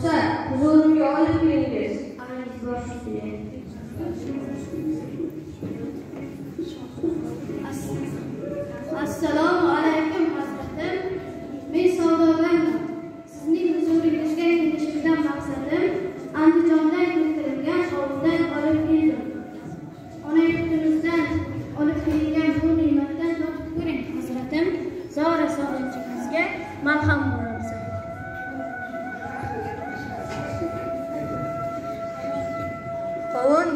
ruxsat huzurimga olib kelingiz Aziz bosh ustiga. Assalomu alaykum hazratim. Men savdogarman. Sizning huzuringizga kelishimdan maqsadim Andijondan keltirilgan hovuzdan olib keldim. Ona yurtimizdan olib kelingan bu ne'matdan totib ko'ring hazratim. Zora sog'lig'ingizga malham bo'lsin.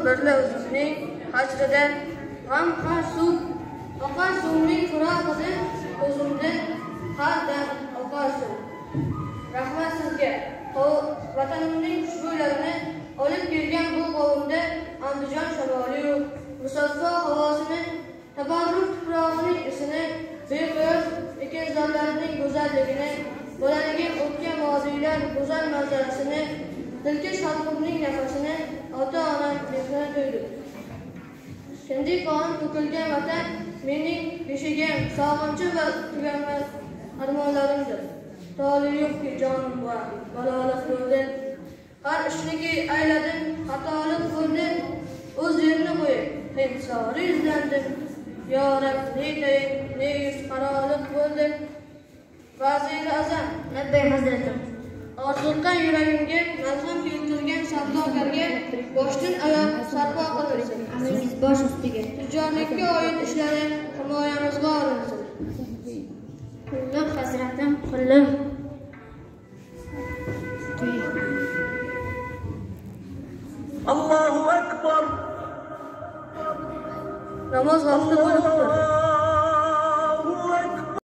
Birla uzumning hajrida g'am har suv oqar suvning firog'ida ko'zimdan har dam oqar suv rahmat sizga. Vatanimning xushbo'ylarini olib kelgan bu qovunda andijon shamoliyu musaffo havosini tabarruk tuprog'ining isini beqiyos ekinzorlarning go'zalligini bolaligim o'tgan moziylar go'zal manzarasini dilkash xalqimning nafasini ota onam Kindik qon to'kilgan vatan mening beshigim, sog'inchi va tuganmas armonlarimdir. Toli yo'qki jonim bor, baloliq bo'ldim. Har ishniki ayladim, xatolik qildim. O'z yerini qo'yib, hemsori izlandim. Yo Rab, ne ne yuz qarolik bo'ldim. Vazir azam, Labbay hazratim. Orziqqa yuragimga malham keltirgan savdogarga boshdan oyoq sarpo qilinsin. Amingiz bosh ustiga. Tijorlikka oid ishlari himoyamizga olinsin. Qulluq hazratim, qulluq. Allohu akbar. Namoz vaqti bo'libdir.